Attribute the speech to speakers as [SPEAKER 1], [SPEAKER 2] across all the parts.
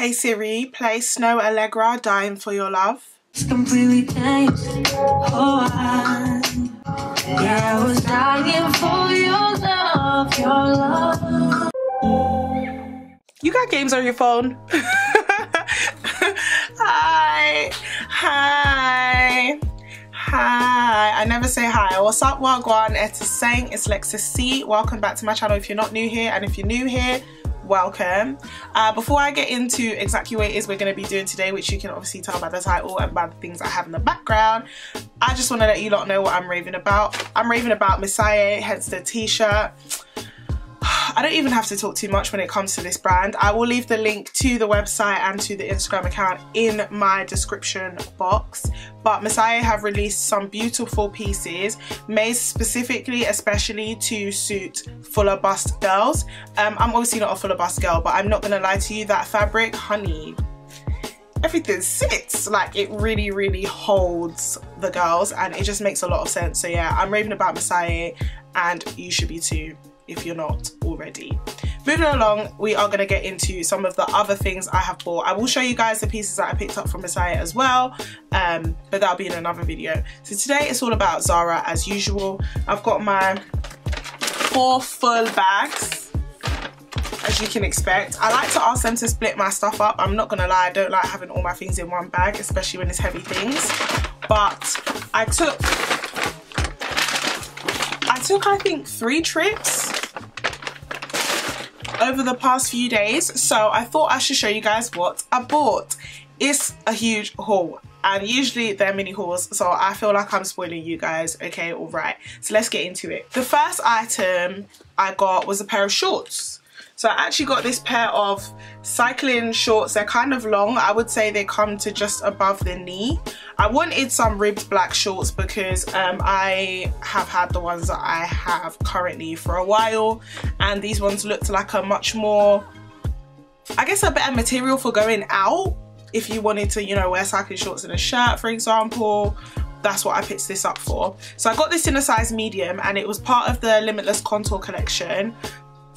[SPEAKER 1] Hey Siri, play Snoh Aalegra, Dying for Your Love.
[SPEAKER 2] It's completely changed. Oh, I, yeah, I was dying for your love, your love.
[SPEAKER 1] You got games on your phone? hi, hi, hi. I never say hi. What's up, Wagwan? It's a saying it's Lexus C. Welcome back to my channel if you're not new here, and if you're new here, welcome. Uh, before I get into exactly what it is we're going to be doing today, which you can obviously tell by the title and by the things I have in the background, I just want to let you lot know what I'm raving about. I'm raving about Misaiei hence the t-shirt. I don't even have to talk too much when it comes to this brand. I will leave the link to the website and to the Instagram account in my description box. But Misaiei have released some beautiful pieces made specifically especially to suit fuller bust girls. Um, I'm obviously not a fuller bust girl but I'm not gonna lie to you that fabric, honey, everything sits like it really really holds the girls and it just makes a lot of sense so yeah I'm raving about Misaiei and you should be too if you're not already. Moving along, we are going to get into some of the other things I have bought. I will show you guys the pieces that I picked up from Misaiei as well, um, but that'll be in another video. So today it's all about Zara as usual. I've got my four full bags as you can expect. I like to ask them to split my stuff up. I'm not gonna lie, I don't like having all my things in one bag, especially when it's heavy things. But I took, I took I think three trips over the past few days so I thought I should show you guys what I bought. It's a huge haul and usually they're mini hauls so I feel like I'm spoiling you guys okay alright so let's get into it. The first item I got was a pair of shorts so I actually got this pair of cycling shorts. They're kind of long. I would say they come to just above the knee. I wanted some ribbed black shorts because um, I have had the ones that I have currently for a while. And these ones looked like a much more, I guess a better material for going out. If you wanted to, you know, wear cycling shorts and a shirt, for example, that's what I picked this up for. So I got this in a size medium and it was part of the Limitless Contour collection.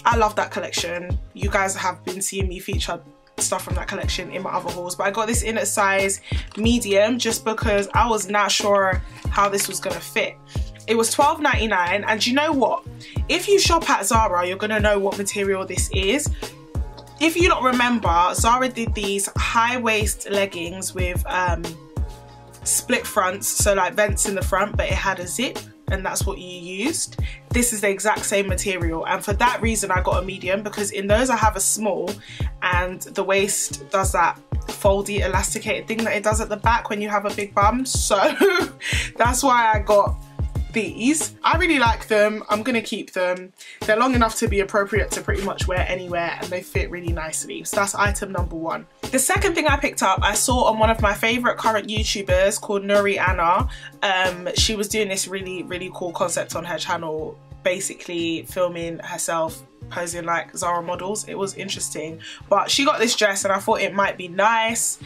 [SPEAKER 1] I love that collection. You guys have been seeing me feature stuff from that collection in my other hauls but I got this in a size medium just because I was not sure how this was gonna fit. It was $12.99 and you know what? If you shop at Zara you're gonna know what material this is. If you don't remember, Zara did these high waist leggings with um, split fronts so like vents in the front but it had a zip and that's what you used. This is the exact same material. And for that reason I got a medium because in those I have a small and the waist does that foldy elasticated thing that it does at the back when you have a big bum. So that's why I got these. I really like them. I'm going to keep them. They're long enough to be appropriate to pretty much wear anywhere and they fit really nicely. So that's item number one. The second thing I picked up, I saw on one of my favorite current YouTubers called Nuri Anna. Um, she was doing this really, really cool concept on her channel, basically filming herself posing like Zara models. It was interesting. But she got this dress and I thought it might be nice.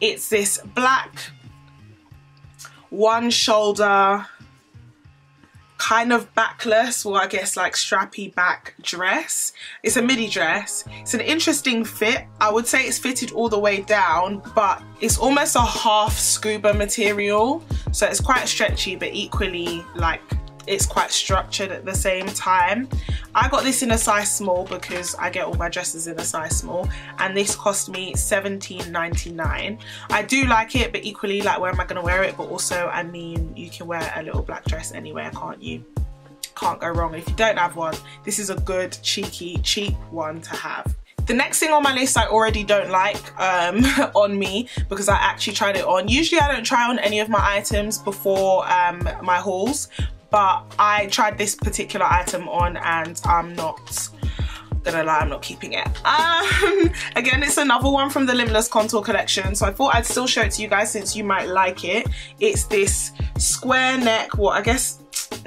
[SPEAKER 1] It's this black one shoulder kind of backless or I guess like strappy back dress. It's a midi dress. It's an interesting fit. I would say it's fitted all the way down but it's almost a half scuba material so it's quite stretchy but equally like it's quite structured at the same time. I got this in a size small because I get all my dresses in a size small and this cost me $17.99. I do like it but equally like where am I going to wear it but also I mean you can wear a little black dress anywhere can't you? Can't go wrong. If you don't have one this is a good cheeky cheap one to have. The next thing on my list I already don't like um, on me because I actually tried it on. Usually I don't try on any of my items before um, my hauls but I tried this particular item on and I'm not gonna lie I'm not keeping it. Um again it's another one from the limitless contour collection so I thought I'd still show it to you guys since you might like it. It's this square neck well I guess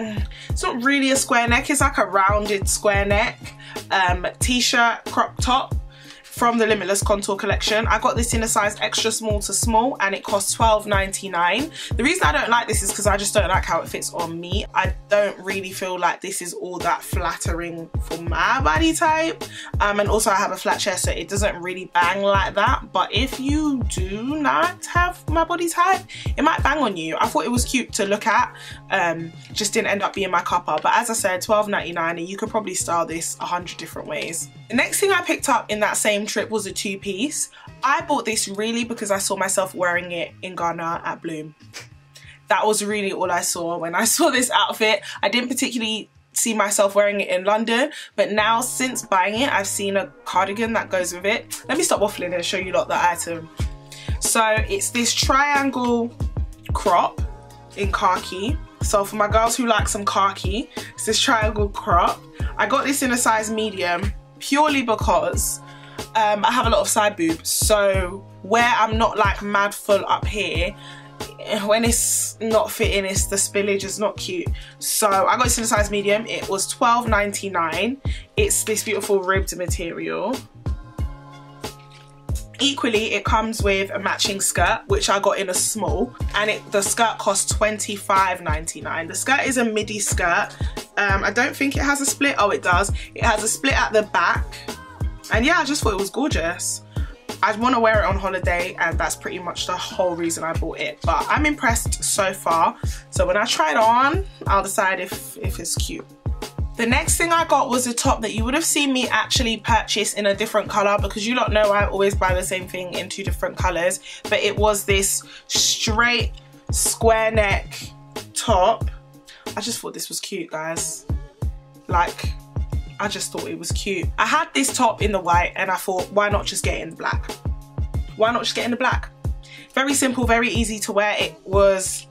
[SPEAKER 1] it's not really a square neck it's like a rounded square neck um t-shirt crop top from the Limitless Contour collection. I got this in a size extra small to small and it costs $12.99. The reason I don't like this is because I just don't like how it fits on me. I don't really feel like this is all that flattering for my body type. Um, and also I have a flat chest so it doesn't really bang like that. But if you do not have my body type, it might bang on you. I thought it was cute to look at. Um, just didn't end up being my cuppa. But as I said, $12.99 and you could probably style this a hundred different ways. The next thing I picked up in that same trip was a two piece. I bought this really because I saw myself wearing it in Ghana at Bloom. That was really all I saw when I saw this outfit. I didn't particularly see myself wearing it in London but now since buying it I've seen a cardigan that goes with it. Let me stop waffling and show you lot the item. So it's this triangle crop in khaki. So for my girls who like some khaki, it's this triangle crop. I got this in a size medium purely because um, I have a lot of side boobs. So where I'm not like mad full up here, when it's not fitting, it's the spillage is not cute. So I got this in a size medium. It was $12.99. It's this beautiful ribbed material. Equally, it comes with a matching skirt, which I got in a small, and it, the skirt costs $25.99. The skirt is a midi skirt. Um, I don't think it has a split. Oh, it does. It has a split at the back. And yeah, I just thought it was gorgeous. I'd want to wear it on holiday and that's pretty much the whole reason I bought it. But I'm impressed so far. So when I try it on, I'll decide if, if it's cute. The next thing I got was a top that you would have seen me actually purchase in a different colour because you lot know I always buy the same thing in two different colours. But it was this straight square neck top. I just thought this was cute, guys. Like, I just thought it was cute. I had this top in the white and I thought, why not just get in the black? Why not just get in the black? Very simple, very easy to wear. It was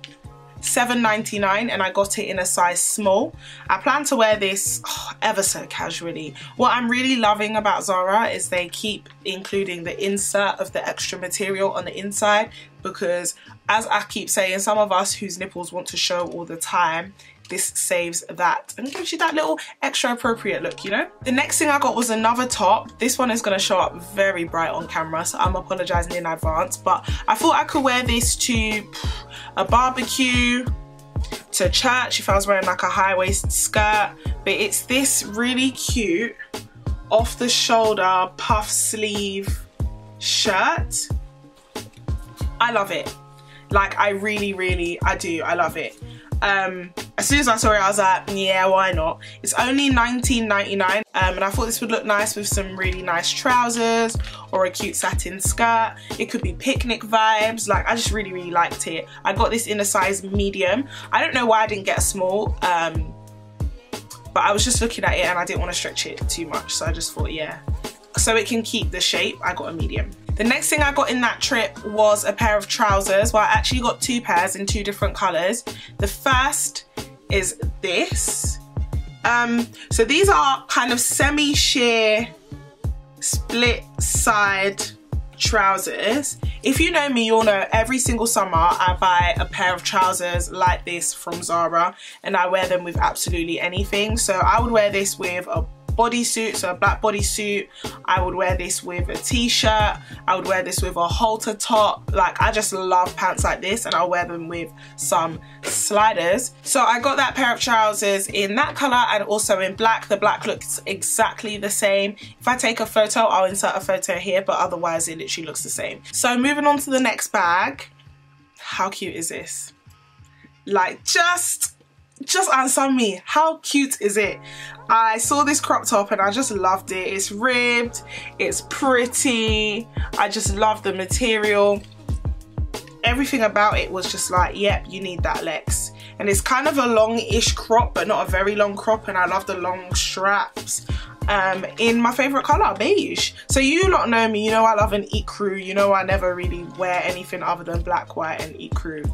[SPEAKER 1] $7.99 and I got it in a size small. I plan to wear this oh, ever so casually. What I'm really loving about Zara is they keep including the insert of the extra material on the inside because as I keep saying, some of us whose nipples want to show all the time, this saves that and gives you that little extra appropriate look, you know? The next thing I got was another top. This one is gonna show up very bright on camera, so I'm apologizing in advance, but I thought I could wear this to a barbecue, to church if I was wearing like a high waist skirt, but it's this really cute off the shoulder puff sleeve shirt. I love it. Like I really, really, I do, I love it. Um, as soon as I saw it, I was like, yeah, why not? It's only $19.99 um, and I thought this would look nice with some really nice trousers or a cute satin skirt. It could be picnic vibes. Like, I just really, really liked it. I got this in a size medium. I don't know why I didn't get a small, um, but I was just looking at it and I didn't want to stretch it too much. So I just thought, yeah. So it can keep the shape, I got a medium. The next thing I got in that trip was a pair of trousers. Well, I actually got two pairs in two different colours. The first is this. Um, so these are kind of semi-sheer split side trousers. If you know me, you'll know every single summer I buy a pair of trousers like this from Zara and I wear them with absolutely anything. So I would wear this with a bodysuit, so a black bodysuit. I would wear this with a t-shirt. I would wear this with a halter top. Like I just love pants like this and I'll wear them with some sliders. So I got that pair of trousers in that color and also in black. The black looks exactly the same. If I take a photo, I'll insert a photo here, but otherwise it literally looks the same. So moving on to the next bag. How cute is this? Like just just answer me. How cute is it? I saw this crop top and i just loved it. It's ribbed. It's pretty. I just love the material. Everything about it was just like yep you need that lex. And it's kind of a long-ish crop but not a very long crop. And i love the long straps. Um, in my favorite color beige. So you lot know me. You know i love an ecru. You know i never really wear anything other than black white and ecru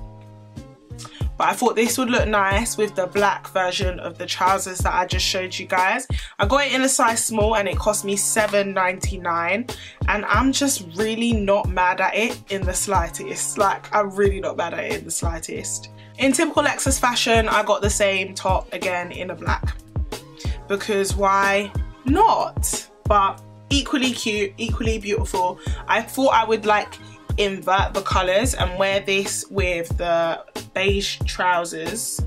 [SPEAKER 1] but I thought this would look nice with the black version of the trousers that I just showed you guys. I got it in a size small and it cost me $7.99 and I'm just really not mad at it in the slightest. Like I'm really not mad at it in the slightest. In typical Lexus fashion, I got the same top again in a black because why not? But equally cute, equally beautiful. I thought I would like invert the colors and wear this with the beige trousers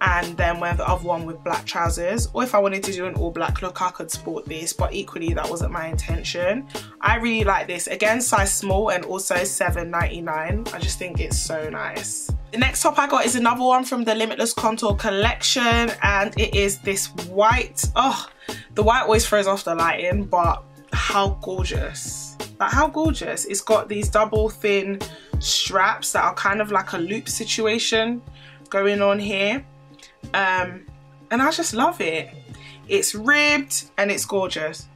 [SPEAKER 1] and then wear the other one with black trousers. Or if I wanted to do an all black look I could sport this but equally that wasn't my intention. I really like this. Again size small and also 7.99 I just think it's so nice. The next top I got is another one from the Limitless Contour collection and it is this white oh the white always throws off the lighting but how gorgeous like how gorgeous it's got these double thin straps that are kind of like a loop situation going on here um, and I just love it. It's ribbed and it's gorgeous.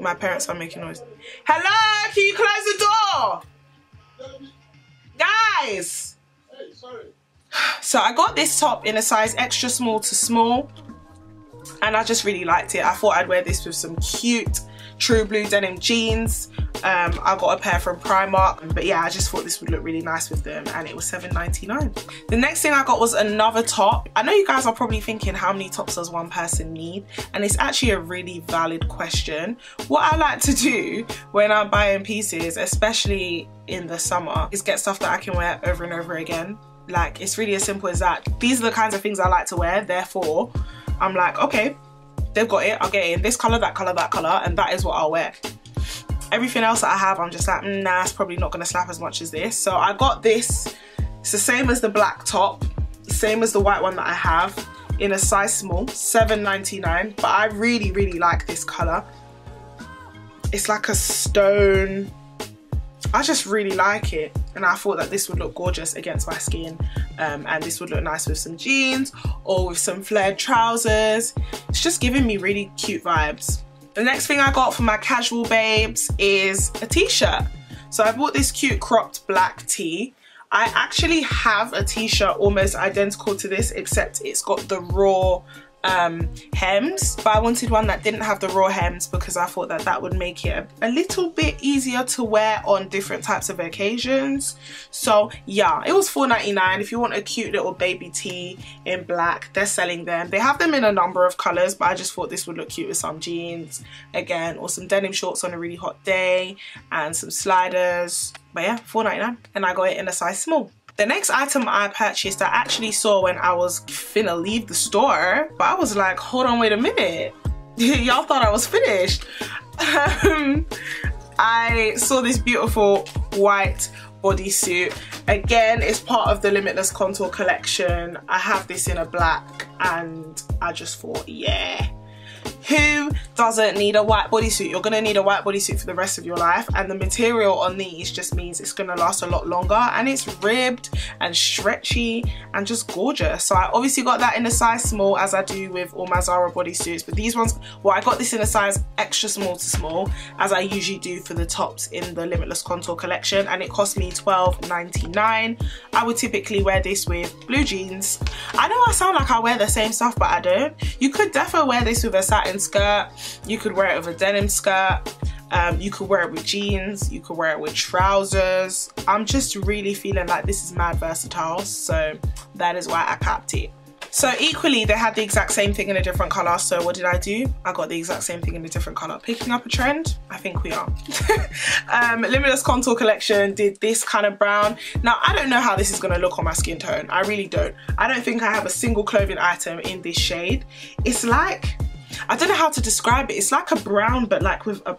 [SPEAKER 1] My parents are making noise. Hello, can you close the door? Guys! So I got this top in a size extra small to small and I just really liked it. I thought I'd wear this with some cute true blue denim jeans. Um, I got a pair from Primark but yeah I just thought this would look really nice with them and it was $7.99 the next thing I got was another top. I know you guys are probably thinking how many tops does one person need? And it's actually a really valid question. What I like to do when I'm buying pieces especially in the summer is get stuff that I can wear over and over again. Like it's really as simple as that. These are the kinds of things I like to wear therefore I'm like okay they've got it, I'll get it in this colour, that colour, that colour, and that is what I'll wear. Everything else that I have, I'm just like, mm, nah, it's probably not going to slap as much as this. So I got this, it's the same as the black top, same as the white one that I have, in a size small, $7.99, but I really, really like this colour. It's like a stone, I just really like it and I thought that this would look gorgeous against my skin um, and this would look nice with some jeans or with some flared trousers. It's just giving me really cute vibes. The next thing I got for my casual babes is a t-shirt. So I bought this cute cropped black tee. I actually have a t-shirt almost identical to this except it's got the raw um, hems but I wanted one that didn't have the raw hems because I thought that that would make it a, a, little bit easier to wear on different types of occasions. So yeah it was $4.99 if you want a cute little baby tee in black they're selling them. They have them in a number of colors but I just thought this would look cute with some jeans again or some denim shorts on a really hot day and some sliders. But yeah $4.99 and I got it in a size small the next item I purchased I actually saw when I was finna leave the store, but I was like, hold on, wait a minute. Y'all thought I was finished. Um, I saw this beautiful white bodysuit. Again, it's part of the Limitless Contour collection. I have this in a black and I just thought, yeah, who doesn't need a white bodysuit? You're gonna need a white bodysuit for the rest of your life and the material on these just means it's gonna last a lot longer and it's ribbed and stretchy and just gorgeous. So I obviously got that in a size small as I do with all my Zara bodysuits but these ones, well I got this in a size extra small to small as I usually do for the tops in the Limitless Contour collection and it cost me $12.99. I would typically wear this with blue jeans. I know I sound like I wear the same stuff but I don't. You could definitely wear this with a satin skirt. You could wear it with a denim skirt. Um, you could wear it with jeans. You could wear it with trousers. I'm just really feeling like this is mad versatile. So that is why I capped it. So equally, they had the exact same thing in a different color. So what did I do? I got the exact same thing in a different color. Picking up a trend? I think we are. um, Limitless Contour Collection did this kind of brown. Now, I don't know how this is going to look on my skin tone. I really don't. I don't think I have a single clothing item in this shade. It's like I don't know how to describe it. It's like a brown, but like with a,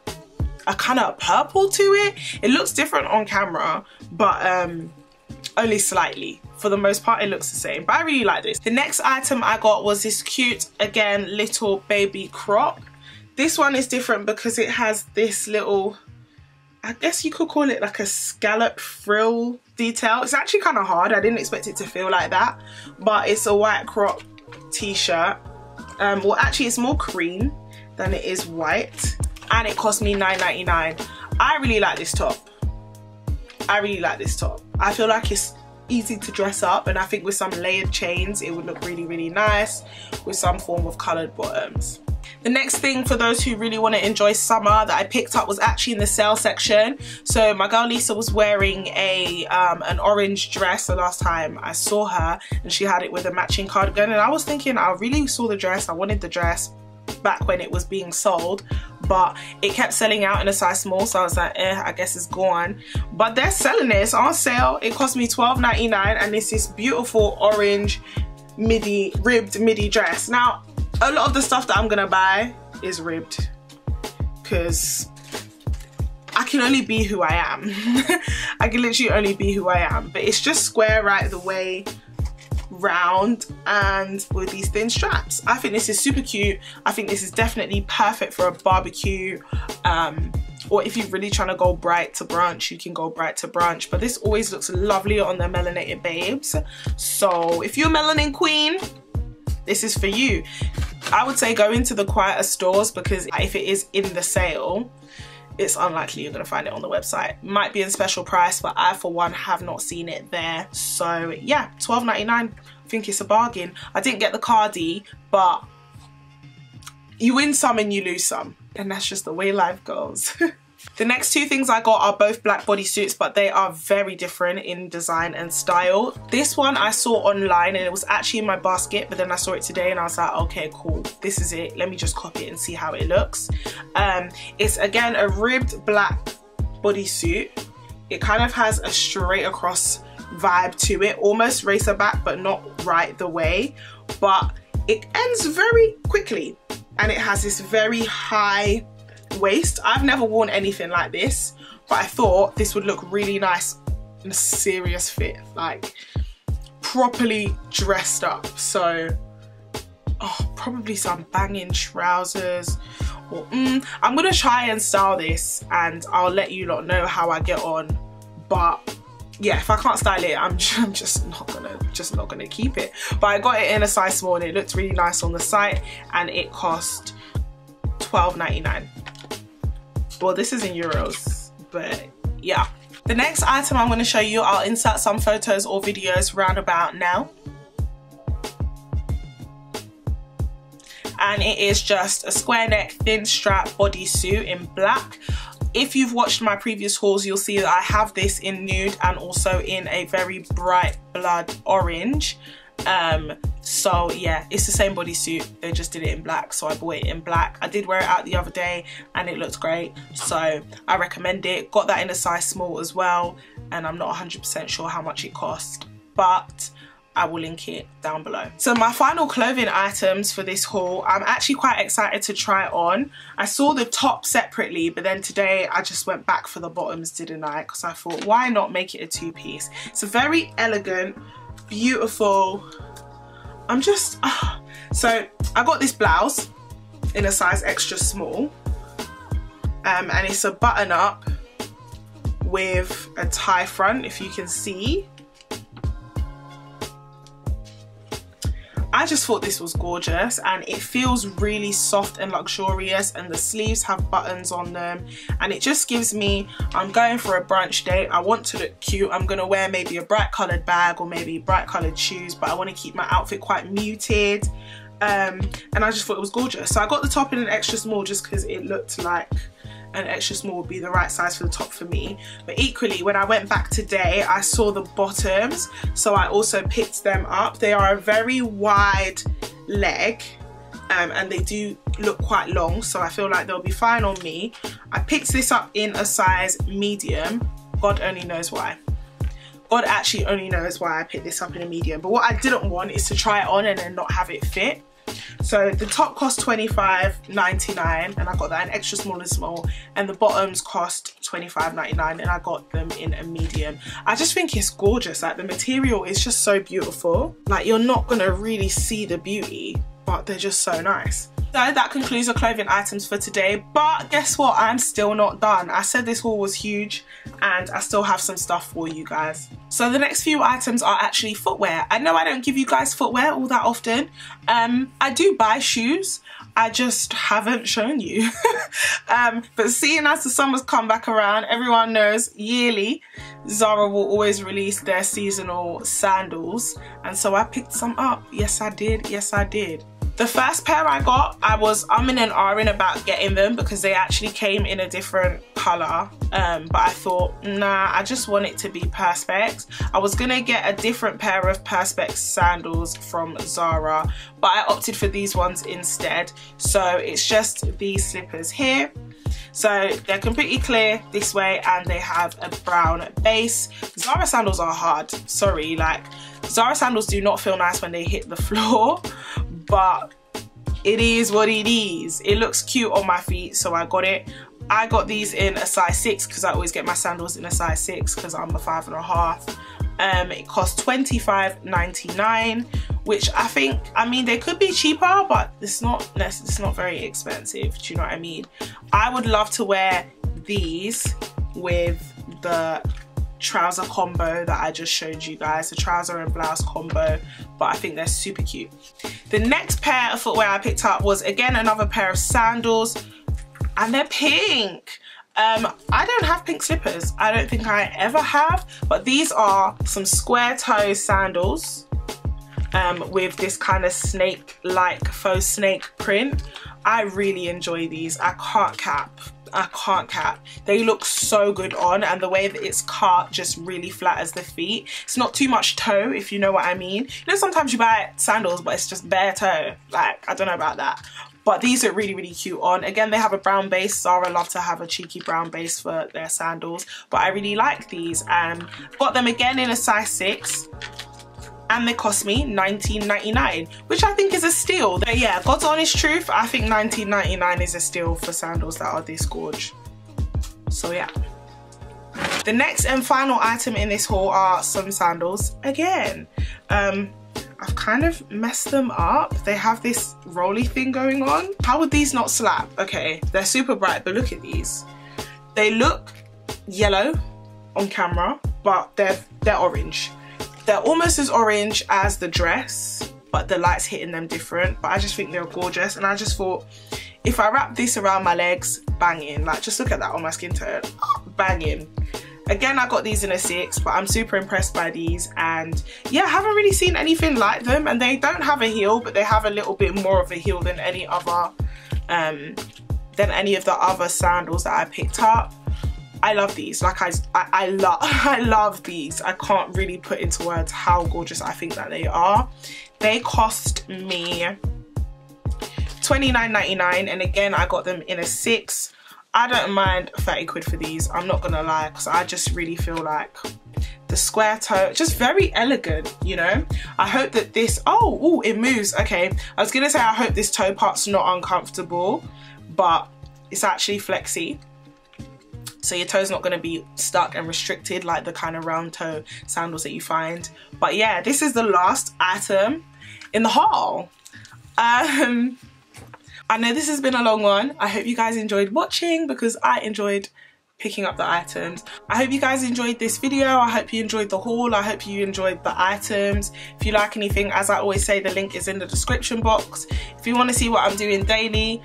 [SPEAKER 1] a kind of purple to it. It looks different on camera, but um, only slightly. For the most part, it looks the same, but I really like this. The next item I got was this cute, again, little baby crop. This one is different because it has this little, I guess you could call it like a scallop frill detail. It's actually kind of hard. I didn't expect it to feel like that, but it's a white crop t-shirt um, well actually it's more cream than it is white and it cost me $9.99 I really like this top. I really like this top. I feel like it's easy to dress up and I think with some layered chains it would look really really nice with some form of coloured bottoms the next thing for those who really want to enjoy summer that I picked up was actually in the sale section. So my girl Lisa was wearing a um, an orange dress the last time I saw her and she had it with a matching cardigan and I was thinking I really saw the dress, I wanted the dress back when it was being sold but it kept selling out in a size small so I was like eh I guess it's gone but they're selling it it's on sale it cost me $12.99 and it's this beautiful orange midi ribbed midi dress now a lot of the stuff that I'm gonna buy is ribbed because I can only be who I am. I can literally only be who I am. But it's just square right the way round and with these thin straps. I think this is super cute. I think this is definitely perfect for a barbecue um, or if you're really trying to go bright to brunch, you can go bright to brunch. But this always looks lovely on the melanated babes. So if you're a melanin queen, this is for you. I would say go into the quieter stores because if it is in the sale, it's unlikely you're going to find it on the website. Might be in special price, but I for one have not seen it there. So yeah, $12.99. I think it's a bargain. I didn't get the cardi, but you win some and you lose some. And that's just the way life goes. The next two things I got are both black bodysuits, but they are very different in design and style. This one I saw online and it was actually in my basket, but then I saw it today and I was like, okay, cool, this is it. Let me just copy it and see how it looks. Um, it's again a ribbed black bodysuit. It kind of has a straight across vibe to it, almost racer back, but not right the way. But it ends very quickly and it has this very high waist. I've never worn anything like this, but I thought this would look really nice in a serious fit, like properly dressed up. So, oh, probably some banging trousers. Or, mm, I'm gonna try and style this and I'll let you lot know how I get on. But yeah, if I can't style it, I'm, I'm just not gonna just not gonna keep it. But I got it in a size small and it looked really nice on the site and it cost $12.99 well this is in euros but yeah. The next item i'm going to show you i'll insert some photos or videos round about now. And it is just a square neck thin strap bodysuit in black. If you've watched my previous hauls you'll see that I have this in nude and also in a very bright blood orange. Um so yeah it's the same bodysuit they just did it in black so i bought it in black i did wear it out the other day and it looked great so i recommend it got that in a size small as well and i'm not 100 percent sure how much it cost but I will link it down below. So my final clothing items for this haul, I'm actually quite excited to try on. I saw the top separately, but then today I just went back for the bottoms, didn't I? Because I thought, why not make it a two-piece? It's a very elegant, beautiful I'm just uh, so I got this blouse in a size extra small um, and it's a button up with a tie front if you can see I just thought this was gorgeous and it feels really soft and luxurious and the sleeves have buttons on them and it just gives me, I'm going for a brunch date, I want to look cute, I'm going to wear maybe a bright coloured bag or maybe bright coloured shoes but I want to keep my outfit quite muted um, and I just thought it was gorgeous. So I got the top in an extra small just because it looked like an extra small would be the right size for the top for me. But equally when I went back today I saw the bottoms so I also picked them up. They are a very wide leg um, and they do look quite long so I feel like they'll be fine on me. I picked this up in a size medium. God only knows why. God actually only knows why I picked this up in a medium. But what I didn't want is to try it on and then not have it fit so the top cost 25.99 and I got that in extra small and small and the bottoms cost 25.99 and I got them in a medium. I just think it's gorgeous like the material is just so beautiful like you're not gonna really see the beauty but they're just so nice. So that concludes the clothing items for today but guess what I'm still not done. I said this haul was huge and I still have some stuff for you guys. So the next few items are actually footwear. I know I don't give you guys footwear all that often. Um, I do buy shoes I just haven't shown you. um, but seeing as the summer's come back around, everyone knows yearly Zara will always release their seasonal sandals and so I picked some up. Yes I did, yes I did. The first pair I got, I was umming and ahhing about getting them because they actually came in a different colour. Um, but I thought, nah, I just want it to be Perspex. I was going to get a different pair of Perspex sandals from Zara, but I opted for these ones instead. So it's just these slippers here. So they're completely clear this way and they have a brown base. Zara sandals are hard, sorry, like Zara sandals do not feel nice when they hit the floor, but it is what it is. It looks cute on my feet, so I got it. I got these in a size 6 because I always get my sandals in a size 6 because I'm a five and a half. Um, it cost $25.99 which I think I mean they could be cheaper but it's not it's not very expensive do you know what I mean I would love to wear these with the trouser combo that I just showed you guys, the trouser and blouse combo, but I think they're super cute. The next pair of footwear I picked up was again another pair of sandals and they're pink. Um, I don't have pink slippers. I don't think I ever have, but these are some square toe sandals um, with this kind of snake-like faux snake print. I really enjoy these. I can't cap. I can't cap. They look so good on and the way that it's cut just really flatters the feet. It's not too much toe if you know what I mean. You know sometimes you buy sandals but it's just bare toe. Like I don't know about that. But these are really, really cute on. Again, they have a brown base. Zara love to have a cheeky brown base for their sandals. But I really like these. And got them again in a size 6 and they cost me 19.99 which I think is a steal. But yeah, God's honest truth, I think 19.99 is a steal for sandals that are this gorge. So yeah. The next and final item in this haul are some sandals again. Um, I've kind of messed them up. They have this rolly thing going on. How would these not slap? Okay, they're super bright, but look at these. They look yellow on camera, but they're, they're orange. They're almost as orange as the dress, but the light's hitting them different. But I just think they're gorgeous. And I just thought, if I wrap this around my legs, banging. Like, just look at that on my skin tone. Banging. Again, I got these in a six, but I'm super impressed by these. And yeah, I haven't really seen anything like them. And they don't have a heel, but they have a little bit more of a heel than any other, um, than any of the other sandals that I picked up. I love these. Like I, I, I love, I love these. I can't really put into words how gorgeous I think that they are. They cost me $29.99 and again I got them in a six. I don't mind 30 quid for these. I'm not gonna lie because I just really feel like the square toe just very elegant you know i hope that this oh ooh, it moves okay i was gonna say i hope this toe part's not uncomfortable but it's actually flexy so your toe's not going to be stuck and restricted like the kind of round toe sandals that you find but yeah this is the last item in the haul um i know this has been a long one i hope you guys enjoyed watching because i enjoyed picking up the items. I hope you guys enjoyed this video. I hope you enjoyed the haul. I hope you enjoyed the items. If you like anything, as I always say, the link is in the description box. If you want to see what I'm doing daily,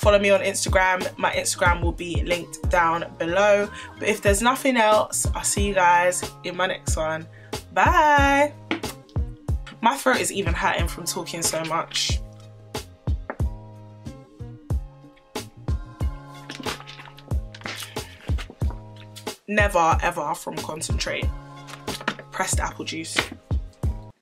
[SPEAKER 1] follow me on Instagram. My Instagram will be linked down below. But if there's nothing else, I'll see you guys in my next one. Bye. My throat is even hurting from talking so much. Never ever from concentrate. Pressed apple juice.